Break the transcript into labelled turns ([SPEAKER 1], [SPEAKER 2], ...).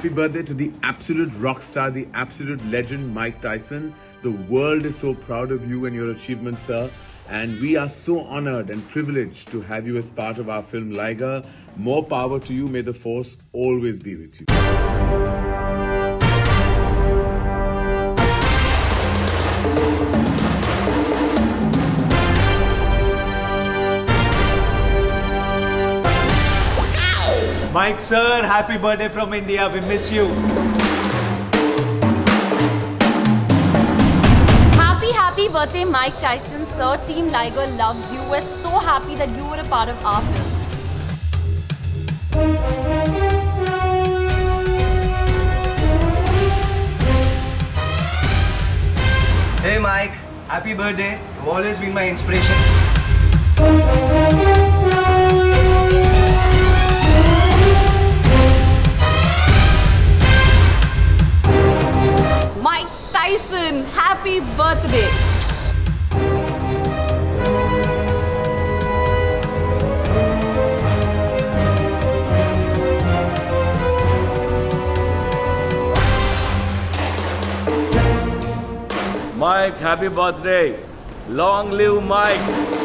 [SPEAKER 1] happy birthday to the absolute rock star, the absolute legend, Mike Tyson. The world is so proud of you and your achievements, sir. And we are so honored and privileged to have you as part of our film Liger. More power to you. May the force always be with you.
[SPEAKER 2] Mike sir, happy birthday from India. We miss you.
[SPEAKER 3] Happy, happy birthday, Mike Tyson, sir. Team Liger loves you. We're so happy that you were a part of our film.
[SPEAKER 4] Hey Mike, happy birthday. You've always been my inspiration.
[SPEAKER 3] happy birthday.
[SPEAKER 2] Mike, happy birthday. Long live Mike.